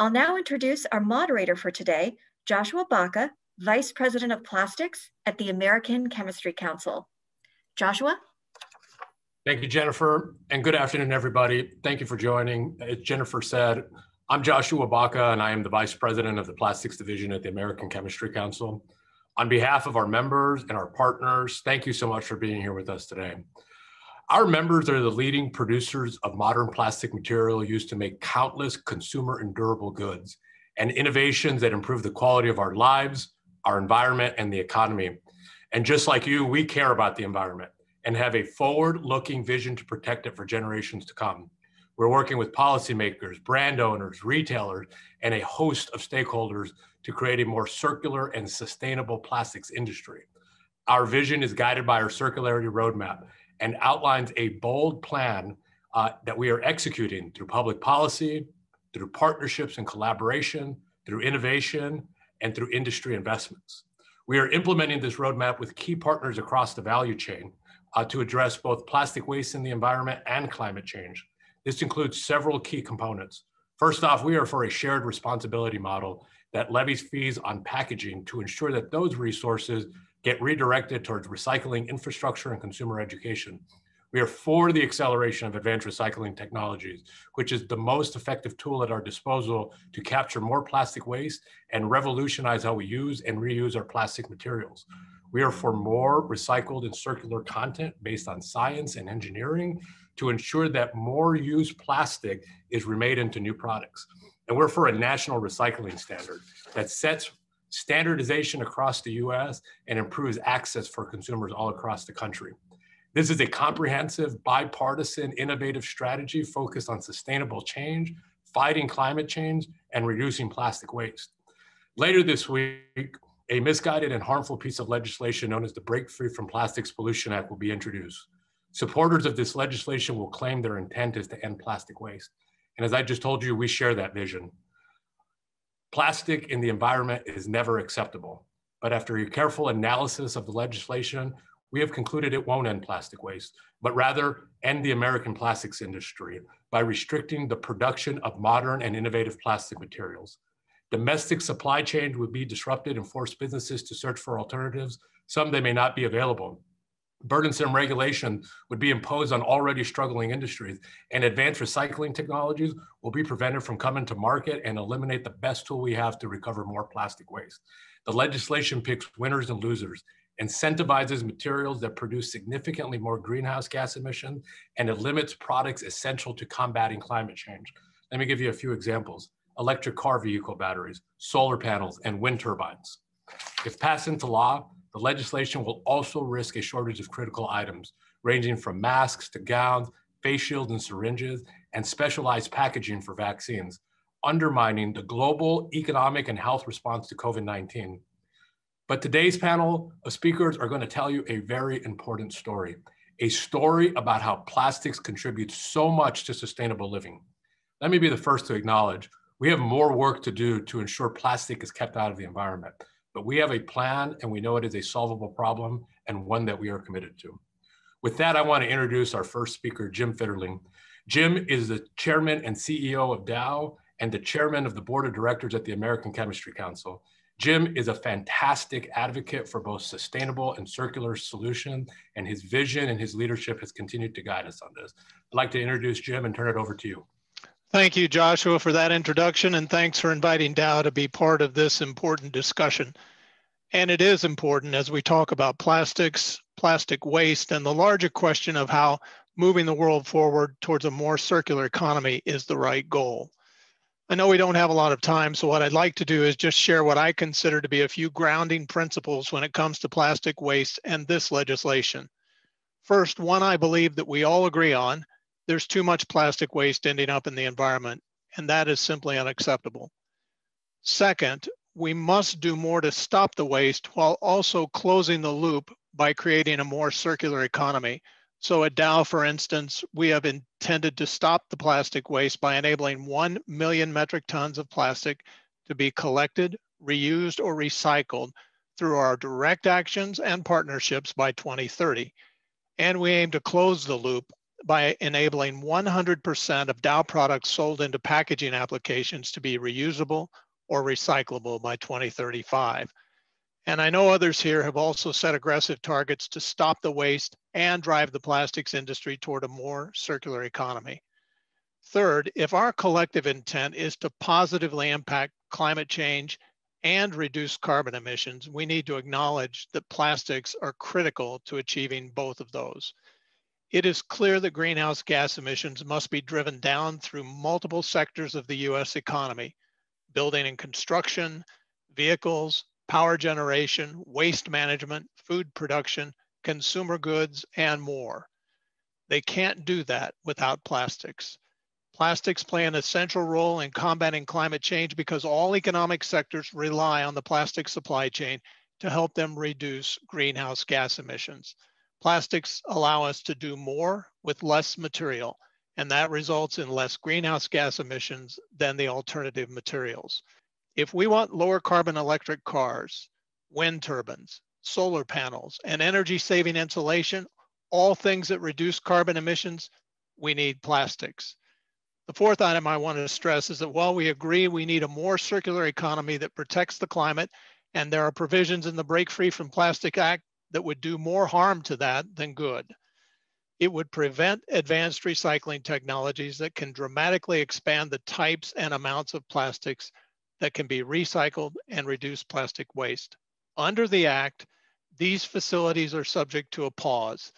I'll now introduce our moderator for today, Joshua Baca, Vice President of Plastics at the American Chemistry Council. Joshua? Thank you, Jennifer, and good afternoon, everybody. Thank you for joining. As Jennifer said, I'm Joshua Baca, and I am the Vice President of the Plastics Division at the American Chemistry Council. On behalf of our members and our partners, thank you so much for being here with us today. Our members are the leading producers of modern plastic material used to make countless consumer and durable goods and innovations that improve the quality of our lives, our environment, and the economy. And just like you, we care about the environment and have a forward looking vision to protect it for generations to come. We're working with policymakers, brand owners, retailers, and a host of stakeholders to create a more circular and sustainable plastics industry. Our vision is guided by our circularity roadmap and outlines a bold plan uh, that we are executing through public policy, through partnerships and collaboration, through innovation, and through industry investments. We are implementing this roadmap with key partners across the value chain uh, to address both plastic waste in the environment and climate change. This includes several key components. First off, we are for a shared responsibility model that levies fees on packaging to ensure that those resources get redirected towards recycling infrastructure and consumer education. We are for the acceleration of advanced recycling technologies, which is the most effective tool at our disposal to capture more plastic waste and revolutionize how we use and reuse our plastic materials. We are for more recycled and circular content based on science and engineering to ensure that more used plastic is remade into new products. And we're for a national recycling standard that sets standardization across the US and improves access for consumers all across the country. This is a comprehensive, bipartisan, innovative strategy focused on sustainable change, fighting climate change, and reducing plastic waste. Later this week, a misguided and harmful piece of legislation known as the Break Free from Plastics Pollution Act will be introduced. Supporters of this legislation will claim their intent is to end plastic waste. And as I just told you, we share that vision. Plastic in the environment is never acceptable. But after a careful analysis of the legislation, we have concluded it won't end plastic waste, but rather end the American plastics industry by restricting the production of modern and innovative plastic materials. Domestic supply chains would be disrupted and force businesses to search for alternatives. Some they may not be available. Burdensome regulation would be imposed on already struggling industries, and advanced recycling technologies will be prevented from coming to market and eliminate the best tool we have to recover more plastic waste. The legislation picks winners and losers, incentivizes materials that produce significantly more greenhouse gas emissions, and it limits products essential to combating climate change. Let me give you a few examples. Electric car vehicle batteries, solar panels, and wind turbines. If passed into law, the legislation will also risk a shortage of critical items, ranging from masks to gowns, face shields and syringes, and specialized packaging for vaccines, undermining the global economic and health response to COVID 19. But today's panel of speakers are going to tell you a very important story a story about how plastics contribute so much to sustainable living. Let me be the first to acknowledge we have more work to do to ensure plastic is kept out of the environment, but we have a plan and we know it is a solvable problem and one that we are committed to. With that, I want to introduce our first speaker, Jim Fitterling. Jim is the chairman and CEO of Dow and the chairman of the board of directors at the American Chemistry Council. Jim is a fantastic advocate for both sustainable and circular solutions, and his vision and his leadership has continued to guide us on this. I'd like to introduce Jim and turn it over to you. Thank you, Joshua, for that introduction, and thanks for inviting Dow to be part of this important discussion. And it is important as we talk about plastics, plastic waste, and the larger question of how moving the world forward towards a more circular economy is the right goal. I know we don't have a lot of time, so what I'd like to do is just share what I consider to be a few grounding principles when it comes to plastic waste and this legislation. First, one I believe that we all agree on, there's too much plastic waste ending up in the environment, and that is simply unacceptable. Second, we must do more to stop the waste while also closing the loop by creating a more circular economy so at Dow, for instance, we have intended to stop the plastic waste by enabling 1 million metric tons of plastic to be collected, reused, or recycled through our direct actions and partnerships by 2030. And we aim to close the loop by enabling 100% of Dow products sold into packaging applications to be reusable or recyclable by 2035. And I know others here have also set aggressive targets to stop the waste and drive the plastics industry toward a more circular economy. Third, if our collective intent is to positively impact climate change and reduce carbon emissions, we need to acknowledge that plastics are critical to achieving both of those. It is clear that greenhouse gas emissions must be driven down through multiple sectors of the US economy, building and construction, vehicles, power generation, waste management, food production, consumer goods, and more. They can't do that without plastics. Plastics play an essential role in combating climate change because all economic sectors rely on the plastic supply chain to help them reduce greenhouse gas emissions. Plastics allow us to do more with less material, and that results in less greenhouse gas emissions than the alternative materials. If we want lower carbon electric cars, wind turbines, solar panels, and energy saving insulation, all things that reduce carbon emissions, we need plastics. The fourth item I want to stress is that while we agree we need a more circular economy that protects the climate, and there are provisions in the Break Free from Plastic Act that would do more harm to that than good. It would prevent advanced recycling technologies that can dramatically expand the types and amounts of plastics that can be recycled and reduce plastic waste. Under the Act, these facilities are subject to a pause.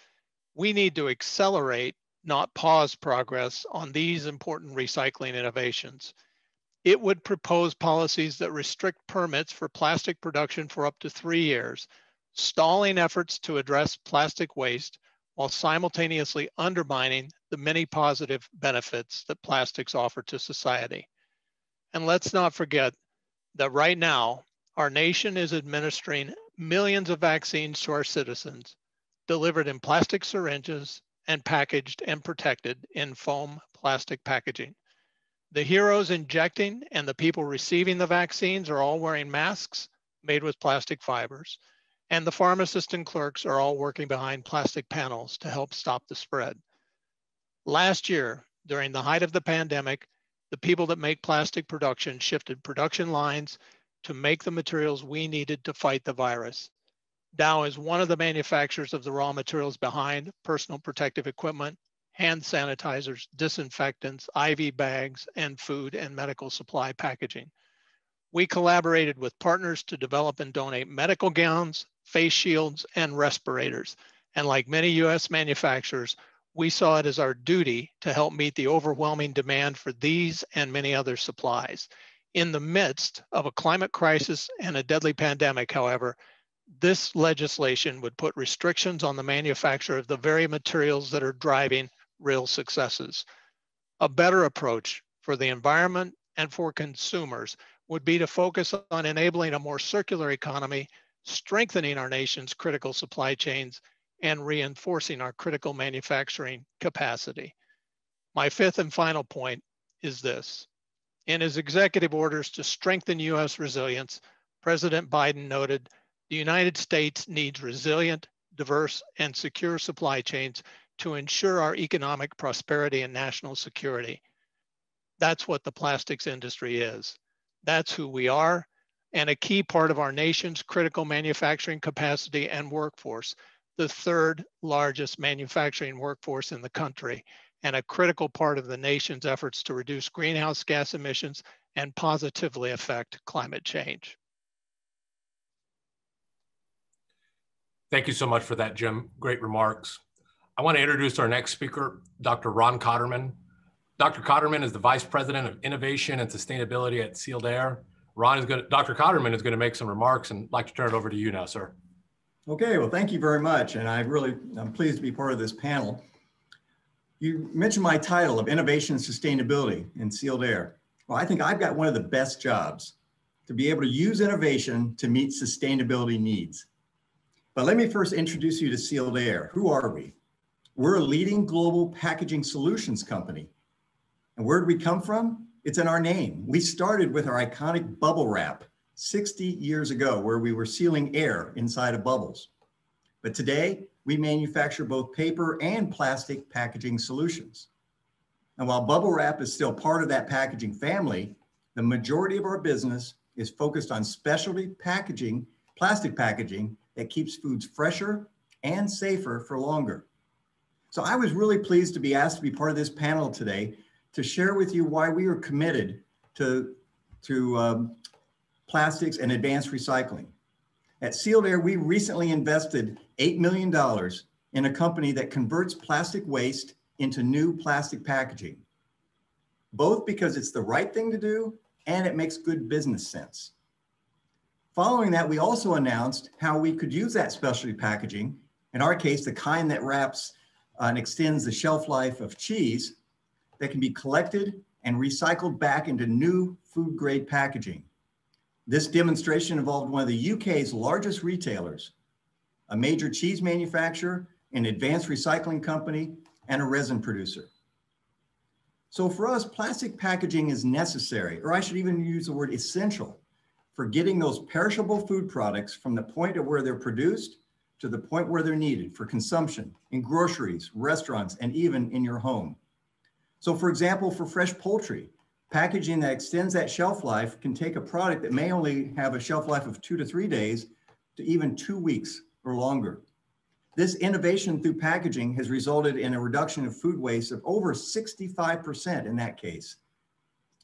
We need to accelerate not pause progress on these important recycling innovations. It would propose policies that restrict permits for plastic production for up to three years, stalling efforts to address plastic waste while simultaneously undermining the many positive benefits that plastics offer to society. And let's not forget that right now, our nation is administering millions of vaccines to our citizens, delivered in plastic syringes and packaged and protected in foam plastic packaging. The heroes injecting and the people receiving the vaccines are all wearing masks made with plastic fibers. And the pharmacists and clerks are all working behind plastic panels to help stop the spread. Last year, during the height of the pandemic, the people that make plastic production shifted production lines to make the materials we needed to fight the virus. Dow is one of the manufacturers of the raw materials behind personal protective equipment, hand sanitizers, disinfectants, IV bags, and food and medical supply packaging. We collaborated with partners to develop and donate medical gowns, face shields, and respirators. And like many US manufacturers, we saw it as our duty to help meet the overwhelming demand for these and many other supplies. In the midst of a climate crisis and a deadly pandemic, however, this legislation would put restrictions on the manufacture of the very materials that are driving real successes. A better approach for the environment and for consumers would be to focus on enabling a more circular economy, strengthening our nation's critical supply chains, and reinforcing our critical manufacturing capacity. My fifth and final point is this. In his executive orders to strengthen US resilience, President Biden noted the United States needs resilient, diverse, and secure supply chains to ensure our economic prosperity and national security. That's what the plastics industry is. That's who we are, and a key part of our nation's critical manufacturing capacity and workforce, the third largest manufacturing workforce in the country, and a critical part of the nation's efforts to reduce greenhouse gas emissions and positively affect climate change. Thank you so much for that, Jim. Great remarks. I want to introduce our next speaker, Dr. Ron Cotterman. Dr. Cotterman is the Vice President of Innovation and Sustainability at Sealed Air. Ron is going to, Dr. Cotterman is going to make some remarks and like to turn it over to you now, sir. Okay, well, thank you very much. And I really, I'm pleased to be part of this panel. You mentioned my title of Innovation and Sustainability in Sealed Air. Well, I think I've got one of the best jobs to be able to use innovation to meet sustainability needs. But let me first introduce you to Sealed Air. Who are we? We're a leading global packaging solutions company. And where did we come from? It's in our name. We started with our iconic bubble wrap 60 years ago, where we were sealing air inside of bubbles. But today, we manufacture both paper and plastic packaging solutions. And while bubble wrap is still part of that packaging family, the majority of our business is focused on specialty packaging, plastic packaging that keeps foods fresher and safer for longer. So I was really pleased to be asked to be part of this panel today to share with you why we are committed to, to um, plastics and advanced recycling. At Sealed Air, we recently invested $8 million in a company that converts plastic waste into new plastic packaging, both because it's the right thing to do and it makes good business sense. Following that, we also announced how we could use that specialty packaging, in our case, the kind that wraps and extends the shelf life of cheese, that can be collected and recycled back into new food grade packaging. This demonstration involved one of the UK's largest retailers, a major cheese manufacturer, an advanced recycling company, and a resin producer. So for us, plastic packaging is necessary, or I should even use the word essential, for getting those perishable food products from the point of where they're produced to the point where they're needed for consumption in groceries, restaurants, and even in your home. So for example, for fresh poultry, packaging that extends that shelf life can take a product that may only have a shelf life of two to three days to even two weeks or longer. This innovation through packaging has resulted in a reduction of food waste of over 65% in that case.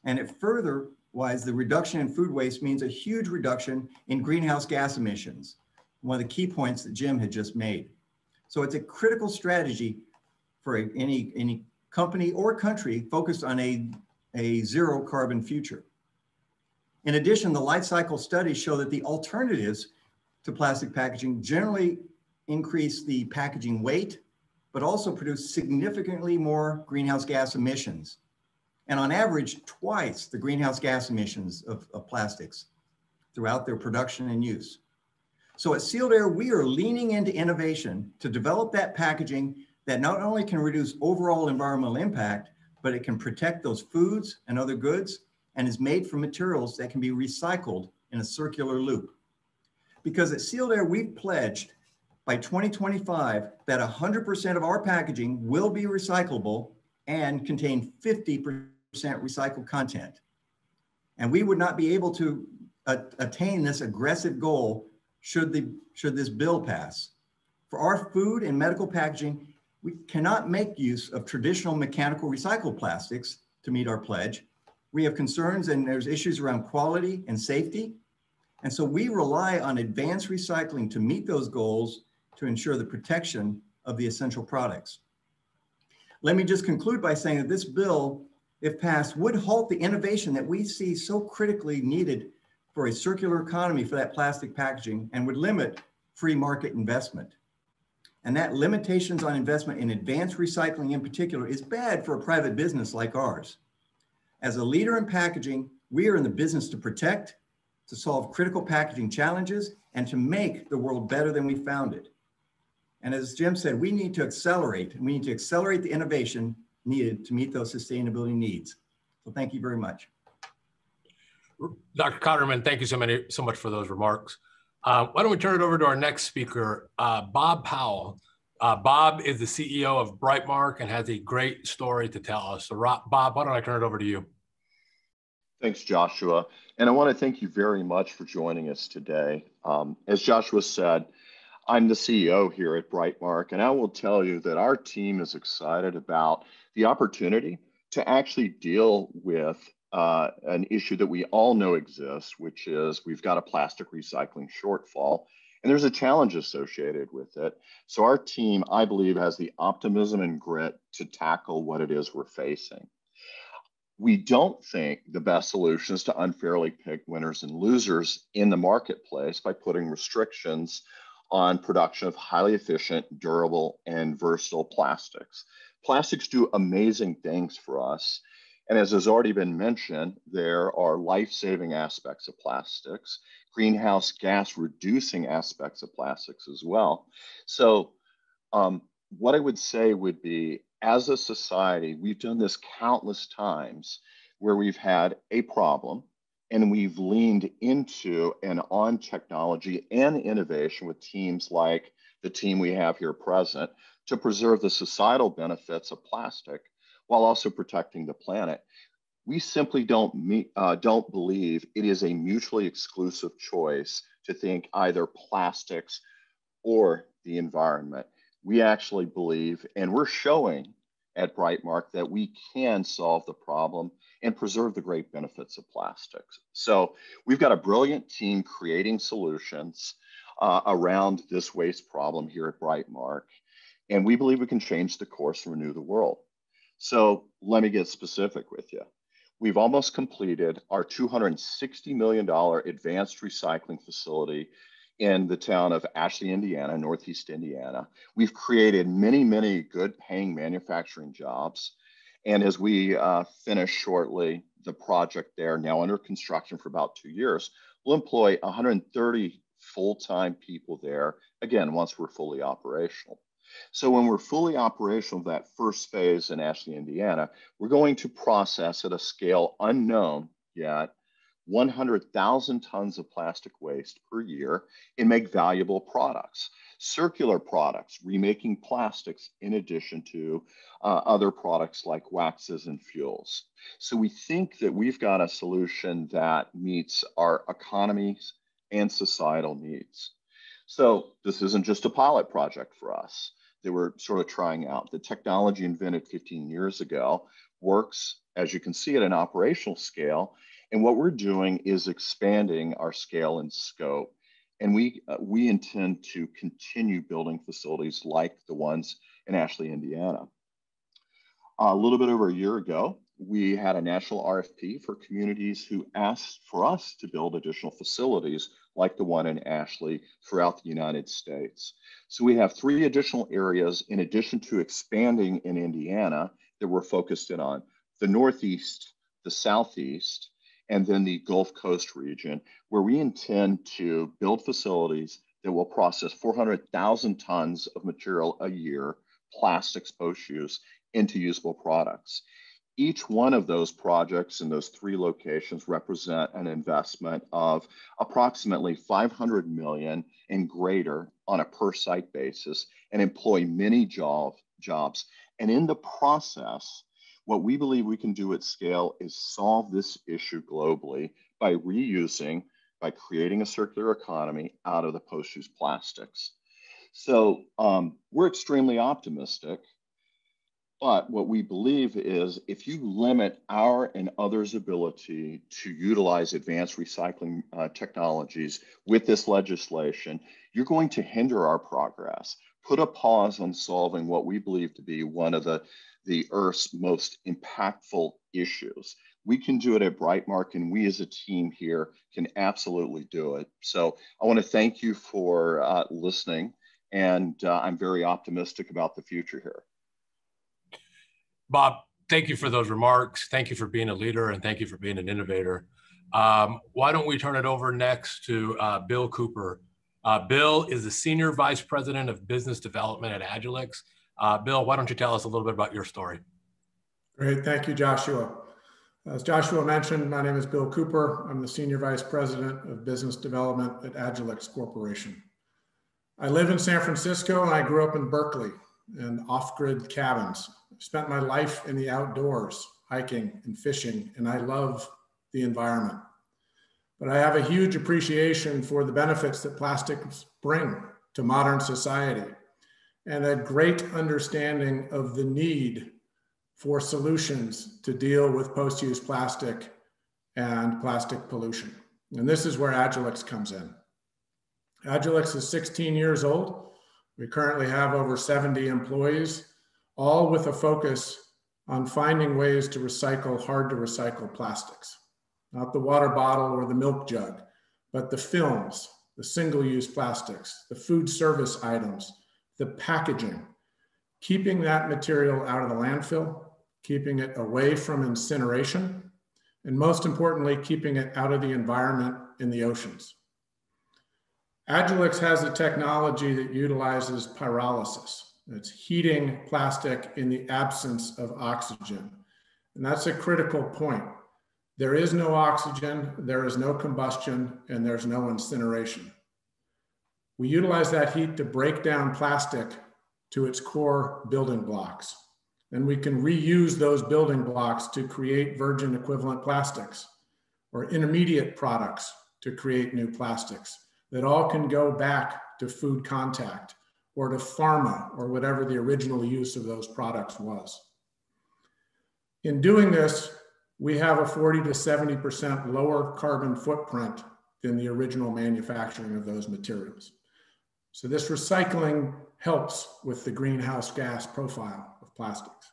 And it further wise, the reduction in food waste means a huge reduction in greenhouse gas emissions, one of the key points that Jim had just made. So it's a critical strategy for any, any company or country focused on a, a zero carbon future. In addition, the life cycle studies show that the alternatives to plastic packaging generally increase the packaging weight, but also produce significantly more greenhouse gas emissions. And on average, twice the greenhouse gas emissions of, of plastics throughout their production and use. So at Sealed Air, we are leaning into innovation to develop that packaging that not only can reduce overall environmental impact, but it can protect those foods and other goods and is made from materials that can be recycled in a circular loop. Because at Sealed Air, we've pledged by 2025 that 100% of our packaging will be recyclable and contain 50% recycled content. And we would not be able to attain this aggressive goal should, the, should this bill pass. For our food and medical packaging, we cannot make use of traditional mechanical recycled plastics to meet our pledge. We have concerns and there's issues around quality and safety. And so we rely on advanced recycling to meet those goals to ensure the protection of the essential products. Let me just conclude by saying that this bill, if passed, would halt the innovation that we see so critically needed for a circular economy for that plastic packaging and would limit free market investment. And that limitations on investment in advanced recycling in particular is bad for a private business like ours. As a leader in packaging, we are in the business to protect, to solve critical packaging challenges, and to make the world better than we found it. And as Jim said, we need to accelerate, and we need to accelerate the innovation needed to meet those sustainability needs. So thank you very much. Dr. Cotterman, thank you so many so much for those remarks. Uh, why don't we turn it over to our next speaker, uh, Bob Powell. Uh, Bob is the CEO of Brightmark and has a great story to tell us. So, Bob, why don't I turn it over to you? Thanks, Joshua. And I want to thank you very much for joining us today. Um, as Joshua said, I'm the CEO here at Brightmark, and I will tell you that our team is excited about the opportunity to actually deal with uh, an issue that we all know exists, which is we've got a plastic recycling shortfall, and there's a challenge associated with it. So, our team, I believe, has the optimism and grit to tackle what it is we're facing. We don't think the best solution is to unfairly pick winners and losers in the marketplace by putting restrictions on production of highly efficient, durable, and versatile plastics. Plastics do amazing things for us. And as has already been mentioned, there are life saving aspects of plastics, greenhouse gas reducing aspects of plastics as well. So, um, what I would say would be as a society, we've done this countless times where we've had a problem and we've leaned into and on technology and innovation with teams like the team we have here present, to preserve the societal benefits of plastic while also protecting the planet. We simply don't, meet, uh, don't believe it is a mutually exclusive choice to think either plastics or the environment. We actually believe, and we're showing at Brightmark that we can solve the problem and preserve the great benefits of plastics. So we've got a brilliant team creating solutions uh, around this waste problem here at Brightmark. And we believe we can change the course and renew the world. So let me get specific with you. We've almost completed our $260 million advanced recycling facility in the town of Ashley, Indiana, Northeast Indiana. We've created many, many good paying manufacturing jobs. And as we uh, finish shortly, the project there, now under construction for about two years, will employ 130 full time people there, again, once we're fully operational. So when we're fully operational, that first phase in Ashley, Indiana, we're going to process at a scale unknown yet 100,000 tons of plastic waste per year and make valuable products, circular products, remaking plastics in addition to uh, other products like waxes and fuels. So we think that we've got a solution that meets our economies and societal needs. So this isn't just a pilot project for us that we're sort of trying out. The technology invented 15 years ago works, as you can see, at an operational scale and what we're doing is expanding our scale and scope. And we, uh, we intend to continue building facilities like the ones in Ashley, Indiana. a little bit over a year ago, we had a national RFP for communities who asked for us to build additional facilities like the one in Ashley throughout the United States. So we have three additional areas in addition to expanding in Indiana that we're focused in on the Northeast, the Southeast, and then the Gulf Coast region, where we intend to build facilities that will process 400,000 tons of material a year, plastics post use, into usable products. Each one of those projects in those three locations represent an investment of approximately 500 million and greater on a per site basis and employ many job, jobs. And in the process, what we believe we can do at scale is solve this issue globally by reusing, by creating a circular economy out of the post-use plastics. So um, we're extremely optimistic, but what we believe is if you limit our and others' ability to utilize advanced recycling uh, technologies with this legislation, you're going to hinder our progress, put a pause on solving what we believe to be one of the the Earth's most impactful issues. We can do it at Brightmark, and we as a team here can absolutely do it. So I want to thank you for uh, listening, and uh, I'm very optimistic about the future here. Bob, thank you for those remarks. Thank you for being a leader, and thank you for being an innovator. Um, why don't we turn it over next to uh, Bill Cooper? Uh, Bill is the Senior Vice President of Business Development at Agilyx. Uh, Bill, why don't you tell us a little bit about your story? Great, thank you, Joshua. As Joshua mentioned, my name is Bill Cooper. I'm the Senior Vice President of Business Development at Agilyx Corporation. I live in San Francisco and I grew up in Berkeley in off-grid cabins. Spent my life in the outdoors, hiking and fishing, and I love the environment. But I have a huge appreciation for the benefits that plastics bring to modern society and a great understanding of the need for solutions to deal with post-use plastic and plastic pollution. And this is where Agilyx comes in. Agilyx is 16 years old. We currently have over 70 employees, all with a focus on finding ways to recycle hard to recycle plastics. Not the water bottle or the milk jug, but the films, the single use plastics, the food service items, the packaging, keeping that material out of the landfill, keeping it away from incineration, and most importantly, keeping it out of the environment in the oceans. Agilyx has a technology that utilizes pyrolysis. It's heating plastic in the absence of oxygen. And that's a critical point. There is no oxygen, there is no combustion, and there's no incineration. We utilize that heat to break down plastic to its core building blocks. And we can reuse those building blocks to create virgin equivalent plastics or intermediate products to create new plastics that all can go back to food contact or to pharma or whatever the original use of those products was. In doing this, we have a 40 to 70% lower carbon footprint than the original manufacturing of those materials. So this recycling helps with the greenhouse gas profile of plastics.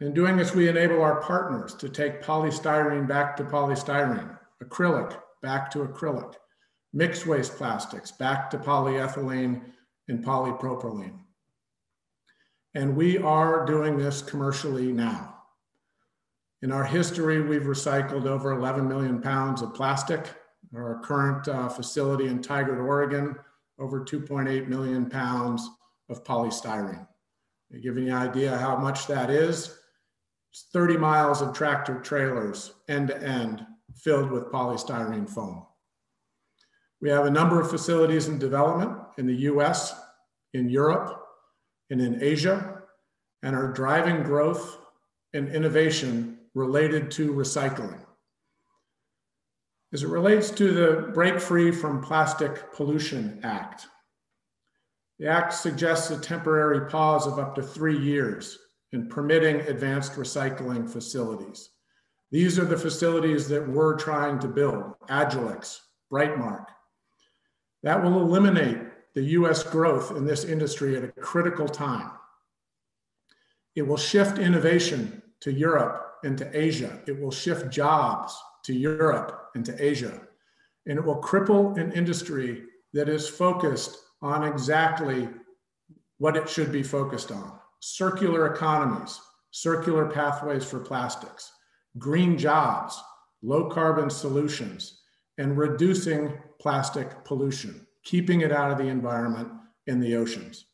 In doing this, we enable our partners to take polystyrene back to polystyrene, acrylic back to acrylic, mixed waste plastics back to polyethylene and polypropylene. And we are doing this commercially now. In our history, we've recycled over 11 million pounds of plastic. Our current uh, facility in Tigard, Oregon, over 2.8 million pounds of polystyrene. To give you an idea how much that is, it's 30 miles of tractor trailers end to end filled with polystyrene foam. We have a number of facilities in development in the US, in Europe, and in Asia, and are driving growth and innovation related to recycling. As it relates to the Break Free from Plastic Pollution Act, the Act suggests a temporary pause of up to three years in permitting advanced recycling facilities. These are the facilities that we're trying to build, Agilyx, Brightmark. That will eliminate the US growth in this industry at a critical time. It will shift innovation to Europe and to Asia. It will shift jobs to Europe and to Asia. And it will cripple an industry that is focused on exactly what it should be focused on circular economies, circular pathways for plastics, green jobs, low carbon solutions, and reducing plastic pollution, keeping it out of the environment in the oceans.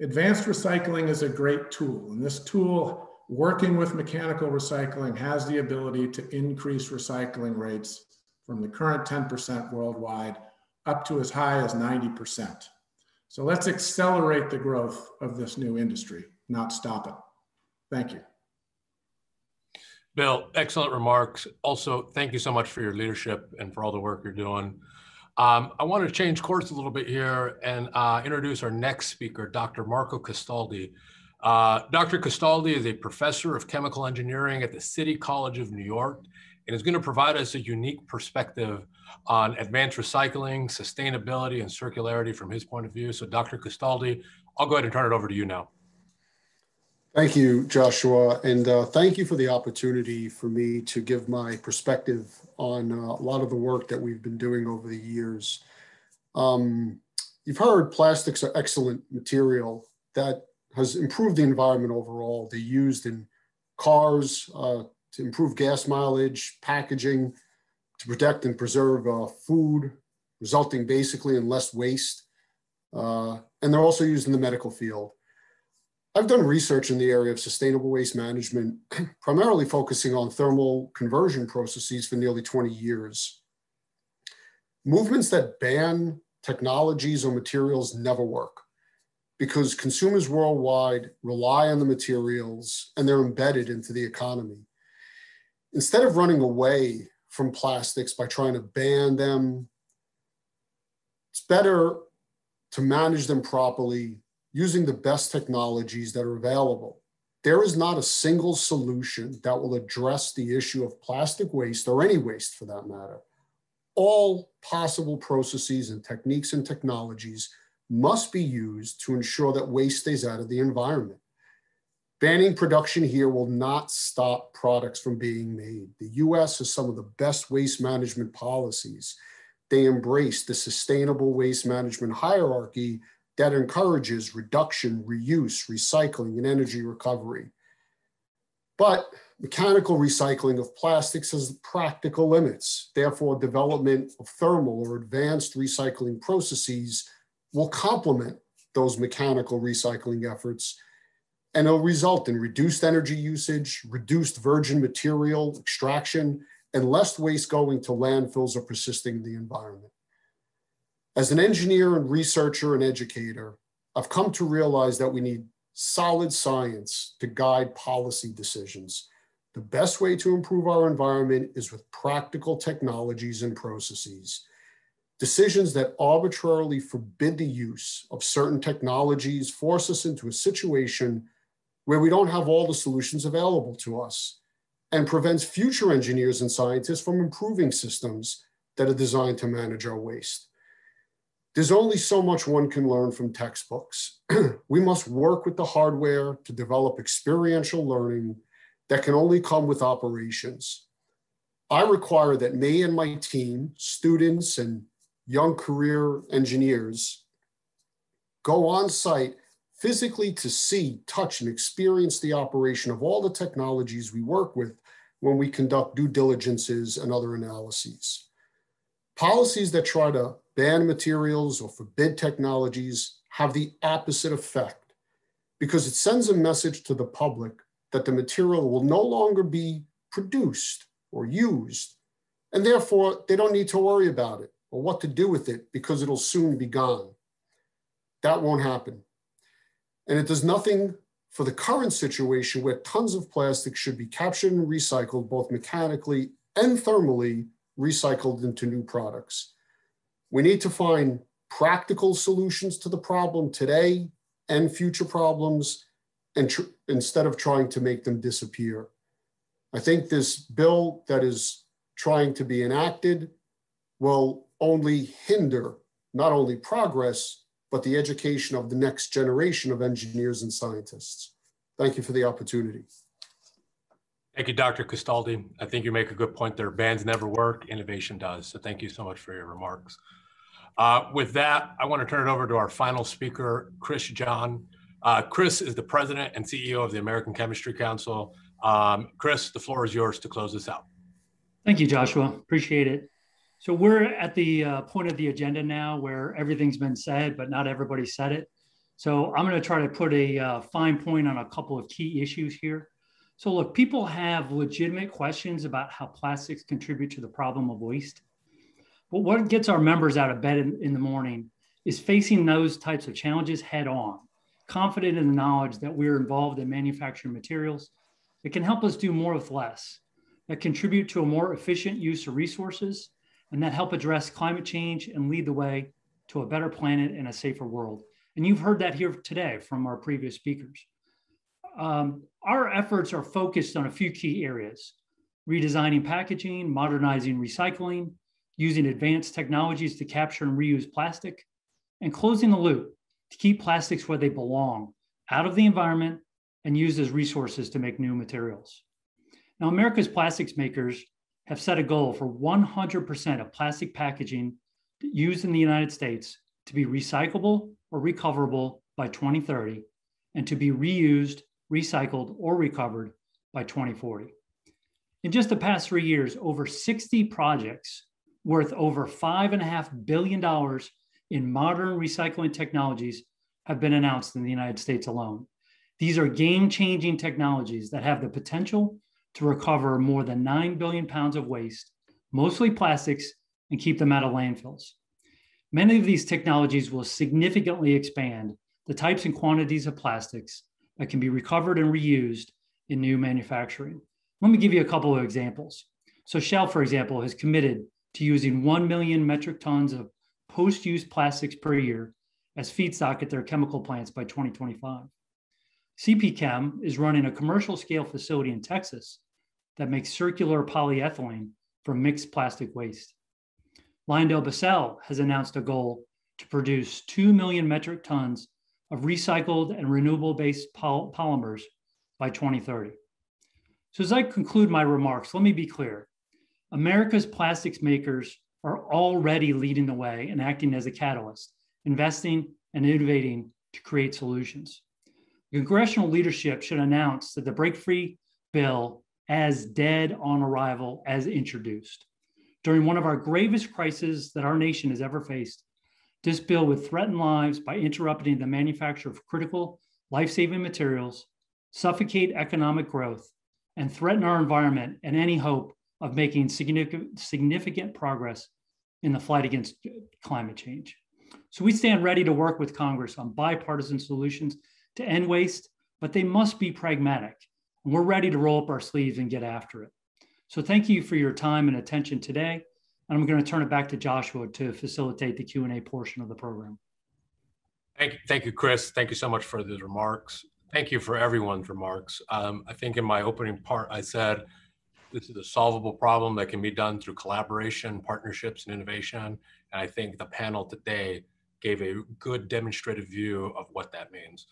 Advanced recycling is a great tool, and this tool working with mechanical recycling has the ability to increase recycling rates from the current 10% worldwide up to as high as 90%. So let's accelerate the growth of this new industry, not stop it. Thank you. Bill, excellent remarks. Also, thank you so much for your leadership and for all the work you're doing. Um, I want to change course a little bit here and uh, introduce our next speaker, Dr. Marco Castaldi. Uh, Dr. Castaldi is a professor of chemical engineering at the City College of New York and is going to provide us a unique perspective on advanced recycling, sustainability, and circularity from his point of view. So, Dr. Castaldi, I'll go ahead and turn it over to you now. Thank you, Joshua, and uh, thank you for the opportunity for me to give my perspective on uh, a lot of the work that we've been doing over the years. Um, you've heard plastics are excellent material that has improved the environment overall. They're used in cars uh, to improve gas mileage, packaging, to protect and preserve uh, food, resulting basically in less waste. Uh, and they're also used in the medical field. I've done research in the area of sustainable waste management, primarily focusing on thermal conversion processes for nearly 20 years. Movements that ban technologies or materials never work because consumers worldwide rely on the materials and they're embedded into the economy. Instead of running away from plastics by trying to ban them, it's better to manage them properly using the best technologies that are available. There is not a single solution that will address the issue of plastic waste or any waste for that matter. All possible processes and techniques and technologies must be used to ensure that waste stays out of the environment. Banning production here will not stop products from being made. The US has some of the best waste management policies. They embrace the sustainable waste management hierarchy that encourages reduction, reuse, recycling, and energy recovery. But mechanical recycling of plastics has practical limits. Therefore, development of thermal or advanced recycling processes will complement those mechanical recycling efforts and it'll result in reduced energy usage, reduced virgin material extraction, and less waste going to landfills or persisting in the environment. As an engineer and researcher and educator, I've come to realize that we need solid science to guide policy decisions. The best way to improve our environment is with practical technologies and processes. Decisions that arbitrarily forbid the use of certain technologies force us into a situation where we don't have all the solutions available to us and prevents future engineers and scientists from improving systems that are designed to manage our waste. There's only so much one can learn from textbooks. we must work with the hardware to develop experiential learning that can only come with operations. I require that me and my team, students and young career engineers, go on site physically to see, touch, and experience the operation of all the technologies we work with when we conduct due diligences and other analyses. Policies that try to ban materials or forbid technologies have the opposite effect because it sends a message to the public that the material will no longer be produced or used, and therefore they don't need to worry about it or what to do with it because it'll soon be gone. That won't happen. And it does nothing for the current situation where tons of plastic should be captured and recycled both mechanically and thermally recycled into new products. We need to find practical solutions to the problem today and future problems and tr- instead of trying to make them disappear. I think this bill that is trying to be enacted will only hinder not only progress, but the education of the next generation of engineers and scientists. Thank you for the opportunity. Thank you, Dr. Castaldi. I think you make a good point there. Bans never work, innovation does. So thank you so much for your remarks. Uh, with that, I want to turn it over to our final speaker, Chris Jahn. Uh, Chris is the president and CEO of the American Chemistry Council. Um, Chris, the floor is yours to close this out. Thank you, Joshua. Appreciate it. So we're at the uh, point of the agenda now where everything's been said, but not everybody said it. So I'm going to try to put a uh, fine point on a couple of key issues here. So look, people have legitimate questions about how plastics contribute to the problem of waste. But what gets our members out of bed in, in the morning is facing those types of challenges head on, confident in the knowledge that we're involved in manufacturing materials that can help us do more with less, that contribute to a more efficient use of resources, and that help address climate change and lead the way to a better planet and a safer world. And you've heard that here today from our previous speakers. Um, our efforts are focused on a few key areas redesigning packaging, modernizing recycling, using advanced technologies to capture and reuse plastic, and closing the loop to keep plastics where they belong, out of the environment and used as resources to make new materials. Now, America's plastics makers have set a goal for 100% of plastic packaging used in the United States to be recyclable or recoverable by 2030 and to be reused, recycled, or recovered by 2040. In just the past three years, over 60 projects worth over $5.5 billion in modern recycling technologies have been announced in the United States alone. These are game changing technologies that have the potential to recover more than 9 billion pounds of waste, mostly plastics, and keep them out of landfills. Many of these technologies will significantly expand the types and quantities of plastics that can be recovered and reused in new manufacturing. Let me give you a couple of examples. So Shell, for example, has committed to using 1 million metric tons of post-use plastics per year as feedstock at their chemical plants by 2025. CP Chem is running a commercial scale facility in Texas that makes circular polyethylene from mixed plastic waste. LyondellBasell has announced a goal to produce 2 million metric tons of recycled and renewable based poly polymers by 2030. So, as I conclude my remarks, let me be clear America's plastics makers are already leading the way and acting as a catalyst, investing and innovating to create solutions. Congressional leadership should announce that the Break Free bill as dead on arrival as introduced. During one of our gravest crises that our nation has ever faced, this bill would threaten lives by interrupting the manufacture of critical life saving materials, suffocate economic growth, and threaten our environment and any hope of making significant, significant progress in the fight against climate change. So we stand ready to work with Congress on bipartisan solutions to end waste, but they must be pragmatic. And we're ready to roll up our sleeves and get after it. So thank you for your time and attention today. And I'm going to turn it back to Joshua to facilitate the Q&A portion of the program. Thank you, thank you, Chris. Thank you so much for those remarks. Thank you for everyone's remarks. Um, I think in my opening part, I said this is a solvable problem that can be done through collaboration, partnerships, and innovation. And I think the panel today gave a good demonstrative view of what that means.